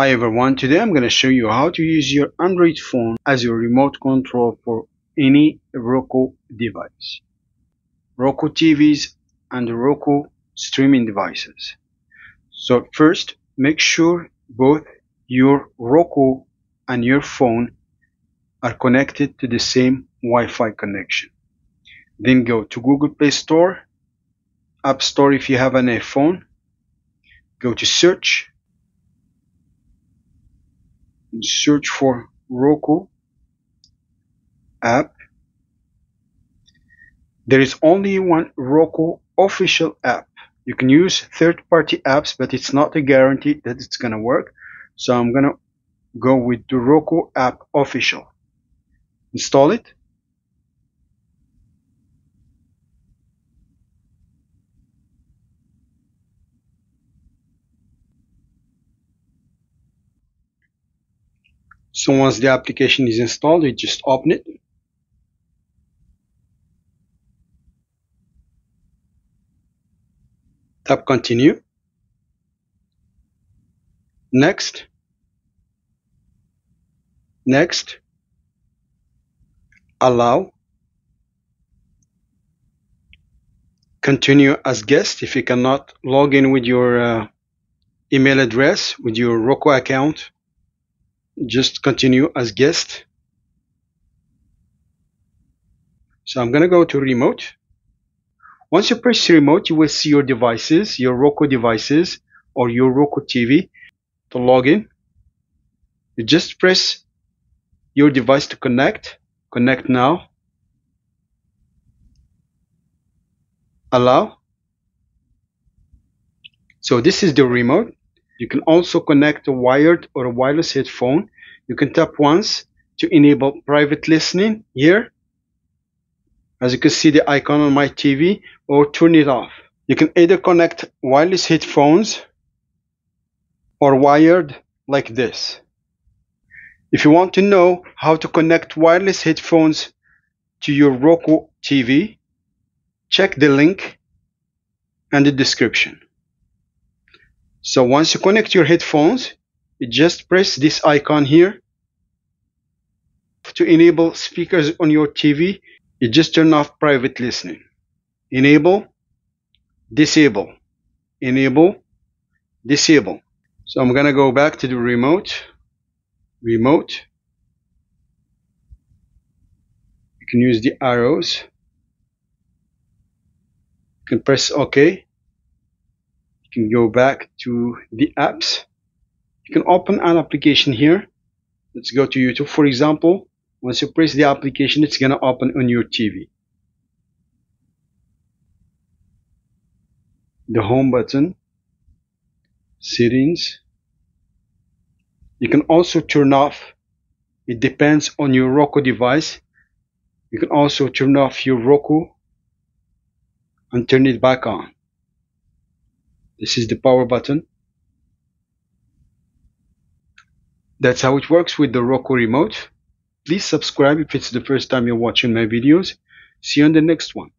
Hi everyone, today I'm going to show you how to use your Android phone as your remote control for any Roku device. Roku TVs and Roku streaming devices. So first, make sure both your Roku and your phone are connected to the same Wi-Fi connection. Then go to Google Play Store, App Store if you have an iPhone, go to search search for Roku app. There is only one Roku official app. You can use third-party apps, but it's not a guarantee that it's gonna work. So I'm gonna go with the Roku app official. Install it. So once the application is installed, you just open it. Tap continue. Next. Next. Allow. Continue as guest if you cannot log in with your uh, email address, with your Roku account just continue as guest. So I'm going to go to remote. Once you press remote, you will see your devices, your Roku devices or your Roku TV to log in. You just press your device to connect. Connect now. Allow. So this is the remote. You can also connect a wired or a wireless headphone. You can tap once to enable private listening here. As you can see the icon on my TV or turn it off. You can either connect wireless headphones or wired like this. If you want to know how to connect wireless headphones to your Roku TV, check the link and the description. So once you connect your headphones, you just press this icon here. To enable speakers on your TV, you just turn off private listening. Enable, disable, enable, disable. So I'm gonna go back to the remote, remote. You can use the arrows. You can press OK can go back to the apps. You can open an application here. Let's go to YouTube. For example, once you press the application, it's going to open on your TV. The home button, settings. You can also turn off. It depends on your Roku device. You can also turn off your Roku and turn it back on. This is the power button. That's how it works with the Roku remote. Please subscribe if it's the first time you're watching my videos. See you on the next one.